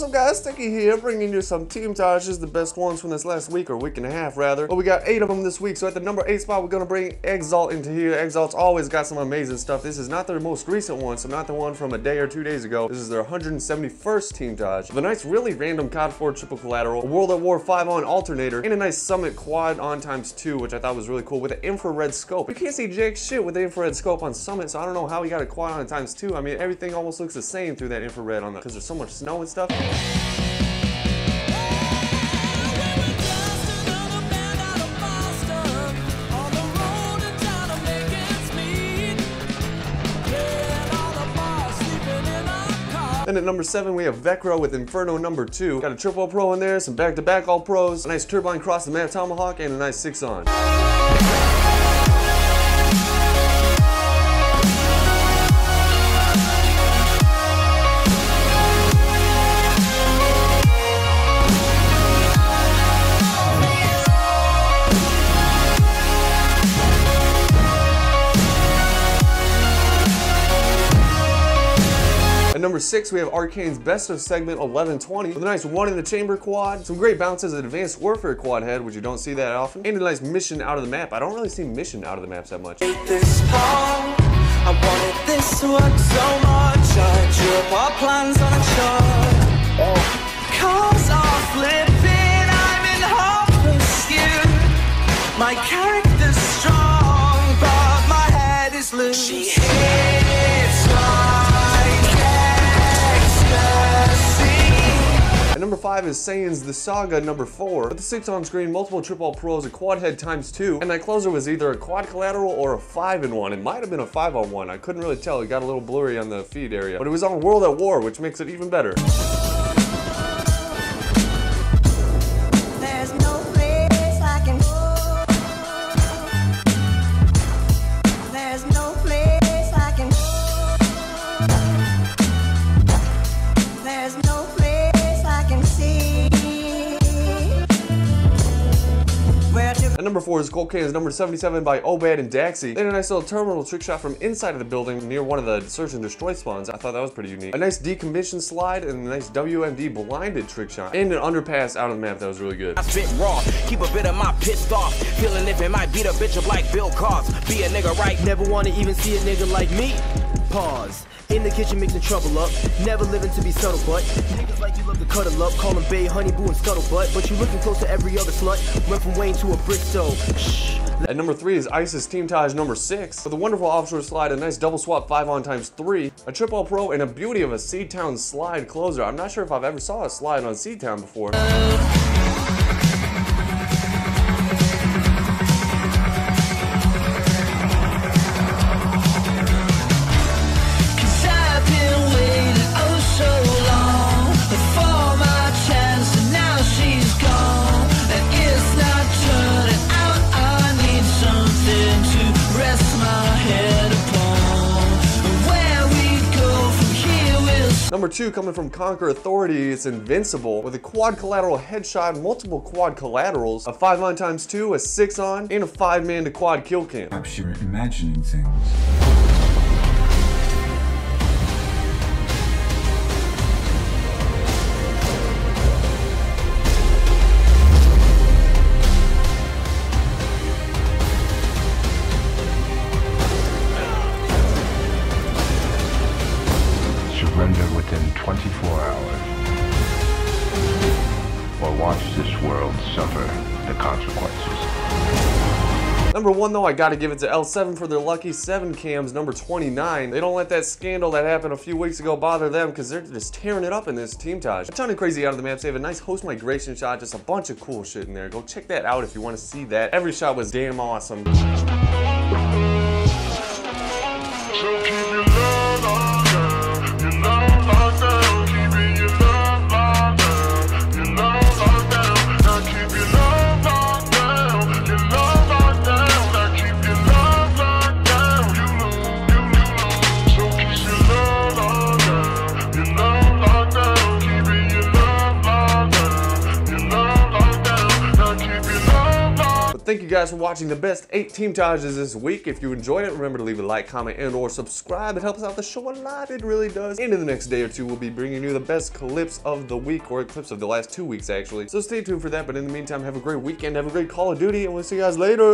guys, Sticky here, bringing you some Teamtages, the best ones from this last week, or week and a half rather. But we got eight of them this week, so at the number eight spot, we're gonna bring Exalt into here. Exalt's always got some amazing stuff. This is not their most recent one, so not the one from a day or two days ago. This is their 171st Teamtage. The nice, really random COD 4 triple collateral, a World at War 5 on alternator, and a nice Summit quad on times two, which I thought was really cool with an infrared scope. You can't see jack shit with the infrared scope on Summit, so I don't know how he got a quad on times two. I mean, everything almost looks the same through that infrared on the, because there's so much snow and stuff. Then at number seven, we have Veqra with Inferno number two. Got a triple pro in there, some back-to-back all pros, a nice turbine cross the map tomahawk, and a nice six on. Number six, we have Arcane's Best of Segment 1120 with a nice one in the chamber quad, some great bounces, an advanced warfare quad head, which you don't see that often, and a nice mission out of the map. I don't really see mission out of the maps that much. this long. I wanted this work so much. I drew up our plans on a chart. Cars are flipping, I'm in half pursuit. My character's strong, but my head is loose. Number five is Saiyan's The Saga number four. With the six on screen, multiple triple pros, a quad head times two, and that closer was either a quad collateral or a five in one. It might have been a five on one. I couldn't really tell. It got a little blurry on the feed area, but it was on World at War, which makes it even better. Number four is Colt Cams number 77 by Obad and Dakzy. Then a nice little terminal trick shot from inside of the building near one of the search and destroy spawns. I thought that was pretty unique. A nice decommission slide and a nice WMD blinded trick shot. And an underpass out of the map that was really good. I spit raw, keep a bit of my pissed off. Feeling if it might beat a bitch up like Bill Cos. Be a nigga right, Never wanna even see a nigga like me. Pause. In the kitchen mixing trouble up. Never living to be subtle, but niggas like you love to cuddle up. Call 'em Bay, Honey Boo, and Scuttlebutt. But you looking close to every other slut. Went from Wayne to a Bristow. Shh. At number three is Ice's Team Taj number six with a wonderful offshore slide, a nice double swap five on times three, a triple pro, and a beauty of a Seatown slide closer. I'm not sure if I've ever saw a slide on Seatown before. Number two, coming from Conquer Authority, it's Invincible with a quad collateral headshot, multiple quad collaterals, a five on times two, a six on, and a five man to quad kill cam. Perhaps you're imagining things. Within 24 hours. Or watch this world suffer the consequences. Number one, though, I gotta give it to L7 for their lucky 7 cams, number 29. They don't let that scandal that happened a few weeks ago bother them because they're just tearing it up in this Teamtage. A ton of crazy out of the maps. They have a nice host migration shot, just a bunch of cool shit in there. Go check that out if you want to see that. Every shot was damn awesome. Thank you guys for watching the best eight team challenges this week. If you enjoyed it, remember to leave a like, comment, and or subscribe. It helps out the show a lot. It really does. And in the next day or two, we'll be bringing you the best clips of the week, or clips of the last two weeks, actually. So stay tuned for that. But in the meantime, have a great weekend. Have a great Call of Duty, and we'll see you guys later.